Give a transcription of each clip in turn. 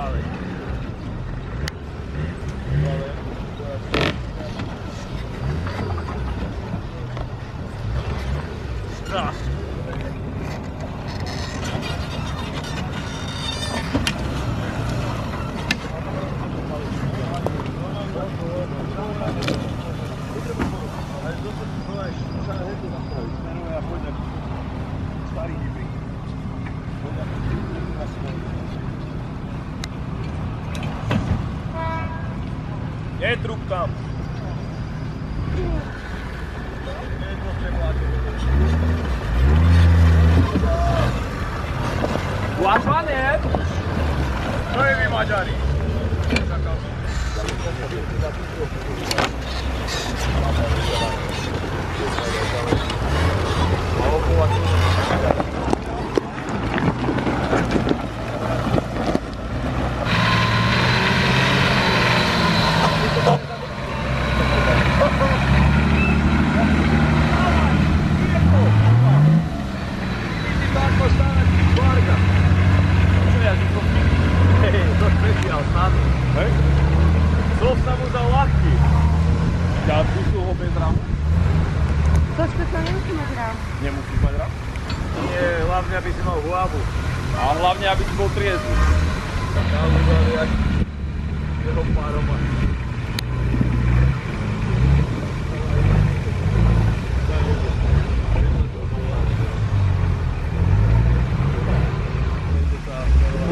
sorry.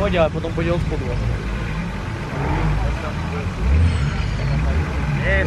Pôjde, ale potom pôjde od spodu. Nie,